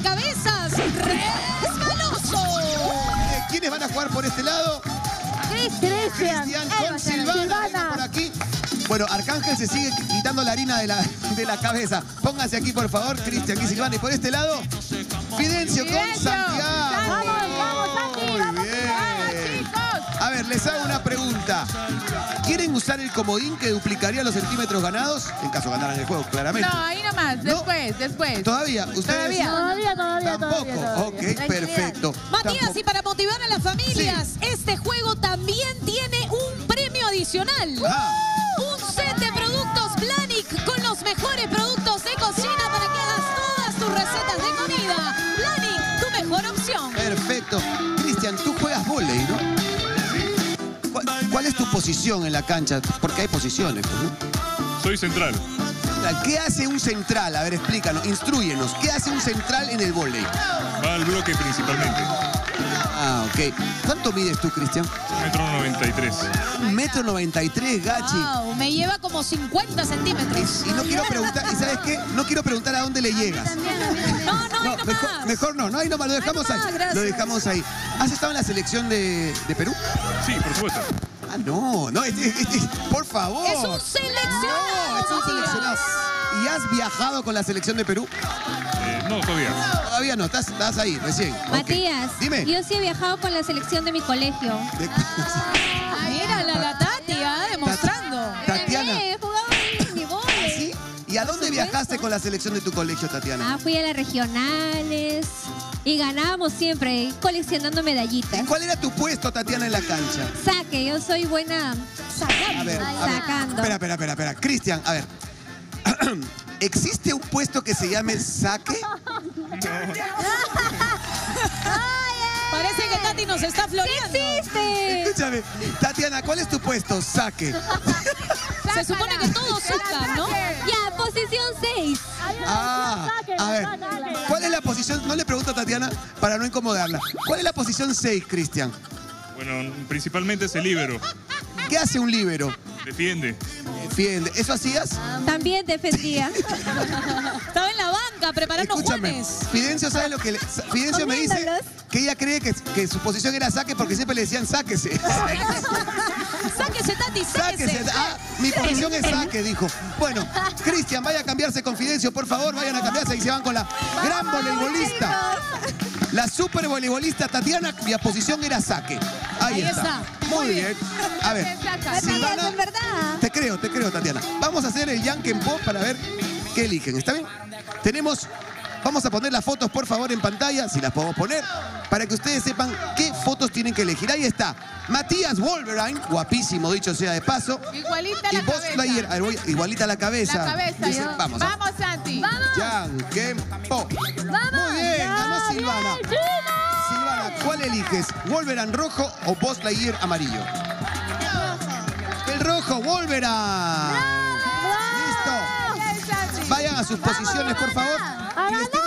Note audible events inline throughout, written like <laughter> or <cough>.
rompecabezas resbaloso. Eh, ¿Quiénes van a jugar por este lado? Cristian. Cristian con Silvana. Silvana. por aquí. Bueno, Arcángel se sigue quitando la harina de la, de la cabeza. Pónganse aquí, por favor, Cristian y Silvana. Y por este lado, Fidencio con Fidencio. Santiago. A ver, les hago una pregunta. ¿Quieren usar el comodín que duplicaría los centímetros ganados? En caso ganaran el juego, claramente. No, ahí nomás, No. después, después. ¿Todavía? ¿Ustedes? Todavía. Todavía, todavía, Tampoco. todavía, todavía. Ok, perfecto. Matías, Tampoco. y para motivar a las familias, este juego también tiene un premio adicional. Ah. Un set de productos Blanic con los mejores productos de cocina para que hagas todas tus recetas de comida. Posición en la cancha? Porque hay posiciones, pues, ¿no? Soy central. ¿Qué hace un central? A ver, explícanos, instruyenos. ¿Qué hace un central en el volei? Va al bloque principalmente. Ah, ok. ¿Cuánto mides tú, Cristian? Metro 93. Un metro noventa y tres, Gachi. Wow, me lleva como 50 centímetros. Y, y no quiero preguntar, ¿y sabes qué? No quiero preguntar a dónde le llegas. No, no, No, mejor, mejor no, no, ahí nomás, lo dejamos Ahí ahí. nomás, gracias. Lo dejamos ahí. ¿Has estado en la selección de, de Perú? Sí, por supuesto. Ah, no, no, este- este- por favor. Es un seleccionado. No, es un seleccionado. ¿Y has viajado con la selección de Perú? Eh, no, todavía. Todavía no, estás, estás ahí, recién. Matías, Dime. yo sí he viajado con la selección de mi colegio. De- Mira la, la Tati, ah, demostrando. Tatiana. He jugado en mi vole. ¿Sí? ¿Y a dónde viajaste con la selección de tu colegio, Tatiana? Ah, fui a las regionales y ganábamos siempre coleccionando medallitas. ¿Y cuál era tu puesto, Tatiana, en la cancha? Saque, yo soy buena A ver, a ver. sacando. Espera, espera, espera, espera. Cristian, a ver. <clears throat> ¿Existe un puesto que se llame saque? <laughs> Parece que Tati nos está floreando. ¡Existe! Escúchame, Tatiana, ¿cuál es tu puesto? Saque. <laughs> Se supone que todos sacan, ¿no? Ya, posición 6. Ah, a ver. ¿Cuál es la posición? No le pregunto a Tatiana para no incomodarla. ¿Cuál es la posición 6, Cristian? Bueno, principalmente es el líbero. ¿Qué hace un líbero? Defiende. Defiende. ¿Eso hacías? También defendía. <laughs> Banca preparando Escúchame. jueves. Fidencio sabe lo que le, Fidencio me dice que ella cree que, que su posición era saque porque siempre le decían sáquese. <laughs> Sáquese, Tati, sáquese. Sáquese. Ah, mi posición es saque, <laughs> dijo. Bueno, Cristian, vaya a cambiarse con Fidencio, por favor, vayan a cambiarse y se van con la gran voleibolista. La super voleibolista Tatiana, cuya posición era saque. Ahí, Ahí está. está. Muy bien. A ver, Silvana, te creo, te creo, Tatiana. Vamos a hacer el Yanken Pop para ver qué eligen, ¿está bien? Tenemos, vamos a poner las fotos, por favor, en pantalla, si las podemos poner, para que ustedes sepan qué fotos tienen que elegir. Ahí está, Matías Wolverine, guapísimo, dicho sea de paso. Igualita Y la cabeza. Player, a ver, voy- igualita la cabeza. La cabeza. Dice, ¿no? vamos, ¿ah? Vamos, Santi. Yanken Pop. Muy bien, ganó Silvana. Silvana, ¿cuál eliges? ¿Wolverine rojo o Boss Lightyear amarillo? El rojo, Wolverine. Vayan a sus posiciones, por favor. Les tengo,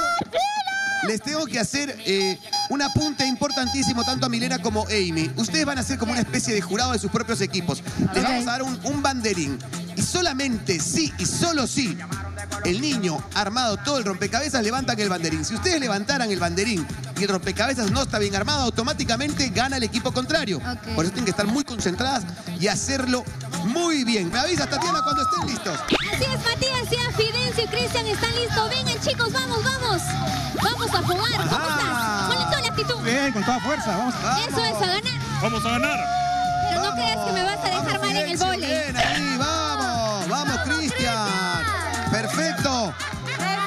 les tengo que hacer eh, un apunte importantísimo tanto a Milena como a Amy. Ustedes van a ser como una especie de jurado de sus propios equipos. Les vamos a dar un, un banderín. Y solamente sí y solo sí el niño armado todo el rompecabezas levantan el banderín. Si ustedes levantaran el banderín y el rompecabezas no está bien armado, automáticamente gana el equipo contrario. Por eso tienen que estar muy concentradas y hacerlo muy bien. Me avisas, Tatiana, cuando estén listos. Así es, Matías, ya Fidencio y Cristian están listos. Vengan, chicos, vamos, vamos. Vamos a jugar. ¿Cómo estás? Con toda la actitud. Bien, con toda fuerza, vamos. Eso es, a ganar. Vamos a ganar. Pero no creas que me vas a dejar Vamos, mal en el vole. Bien, ahí, vamos, vamos, Cristian. Perfecto.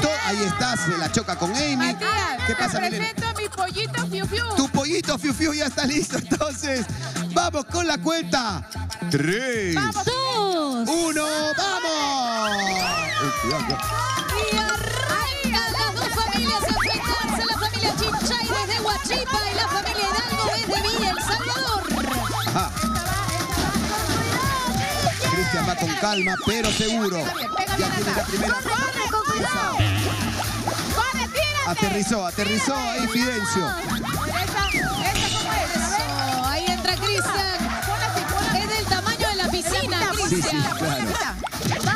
To- ahí estás, se la choca con Amy. Matías, ¿Qué te pasa, Milena? presento mi pollito fiu fiu. Tu pollito fiu fiu ya está listo, entonces. Vamos con la cuenta. Tres, Dos. uno, vamos. Y arrancan las dos familias a enfrentarse. La familia Chinchay desde Huachipa y la familia Hidalgo desde Villa El Salvador. Cristian va con calma, pero seguro. Ya tiene la primera. Corre, con cuidado. Corre, tírate. Aterrizó, aterrizó ahí Fidencio. Sí, sí, claro.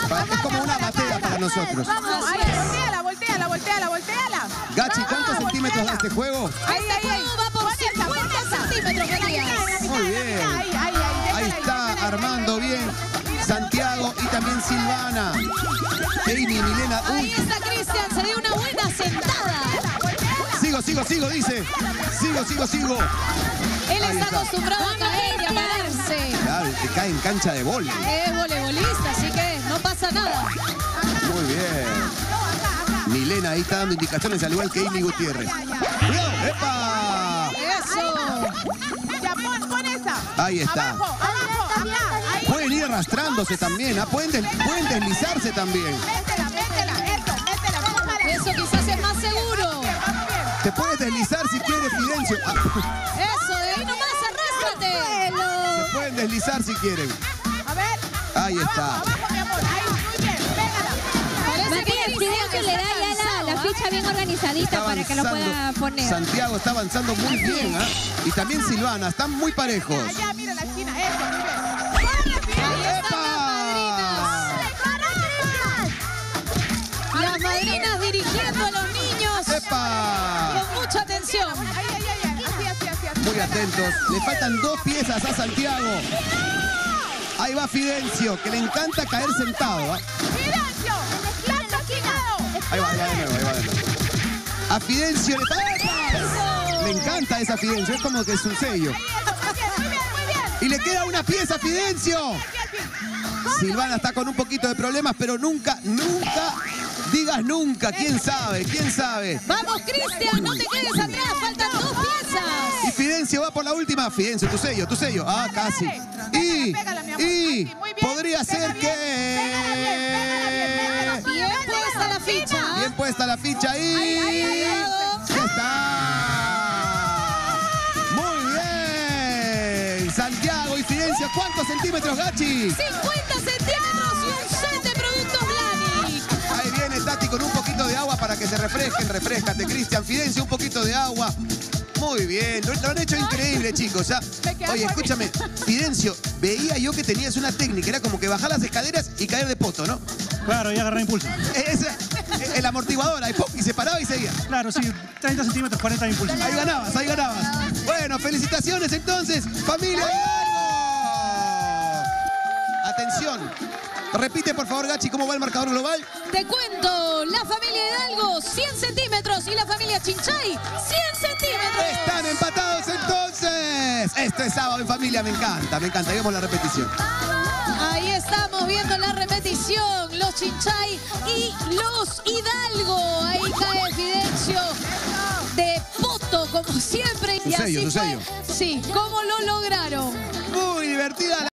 Vamos, Es como una batea para nosotros. Vamos, ahí, volteala, volteala, volteala, volteala. Gachi, ¿cuántos centímetros da este juego? Ahí, ahí, ahí. va por Pon esa, 50 pon esa. centímetros, En la Matías. mitad, en la mitad, Muy bien. Ahí, está armando bien Santiago y también Silvana. Amy, Milena, Ahí está Cristian, se dio una buena sentada. sigo, sigo, sigo, dice. Sigo, sigo, sigo. Él está acostumbrado a caer. Cae en cancha de vóley. Es voleibolista, así que no pasa nada. Muy bien. Milena ahí está dando indicaciones al igual que Amy Gutiérrez. ¡Cuidado! ¡Epa! Eso. Ya, pon, pon esa. Ahí está. Abajo, abajo, acá. Pueden ir arrastrándose también, ¿ah? pueden, des- pueden deslizarse también. Métela, métela, eso, métela, empújala. Eso quizás es más seguro. Te puedes deslizar si quieres, Fidencio. Eso, pueden deslizar si quieren. A ver. Ahí Abajo, está. abajo, mi amor. Ahí, muy bien. Pégala. Parece que Silencio le da ya la, la ficha bien organizadita para que lo pueda poner. Santiago está avanzando muy bien, ¿ah? Y también Silvana, están muy parejos. Allá, mira la esquina. Eso, Muy atentos. Le faltan dos piezas a Santiago. Ahí va Fidencio, que le encanta caer sentado. ¡Lanza, quitado! Ahí va, ahí va de nuevo, ahí va de nuevo. A Fidencio le ¡Epa! Le encanta esa Fidencio, es como que es un sello. Y le queda una pieza a Fidencio. Silvana está con un poquito de problemas, pero nunca, nunca digas nunca. ¿Quién sabe? ¿Quién sabe? Vamos, Cristian, no te quedes atrás, faltan dos Y Fidencio va por la última. Fidencio, tu sello, tu sello. Ah, casi. Y, Pégala, y Así, muy bien. podría ser bien, bien, bien, que... bien. Puesta la ficha. Bien puesta la ficha ahí. Ahí, ahí, ahí. Ya está. Muy bien. Santiago y Fidencio, ¿cuántos centímetros, Gachi? 50 centímetros y un set de productos Blani. Ahí viene Tati con un poquito de agua para que se refresquen. Refrescate, Cristian. Fidencio, un poquito de agua. Muy bien, lo, lo han hecho increíble, chicos. <laughs> quedé Oye, escúchame, Fidencio, veía yo que tenías una técnica, era como que bajar las escaleras y caer de poto, ¿no? Claro, ya agarré impulso. <laughs> Es, el amortiguador, ahí, ¡pum! y se paraba y seguía. Claro, sí, 30 centímetros, 40 de impulso. Ahí ganabas, ahí ganabas. Bueno, felicitaciones entonces, familia. Atención. Repite, por favor, Gachi, ¿cómo va el marcador global? Te cuento, la familia Hidalgo 100 centímetros y la familia Chinchay 100 centímetros. Están empatados entonces. Esto es sábado en familia, me encanta, me encanta. Vemos la repetición. Ahí estamos viendo la repetición, los Chinchay y los Hidalgo. Ahí cae Fidencio de poto, como siempre. Y así fue. Sí, ¿cómo lo lograron? Muy divertida la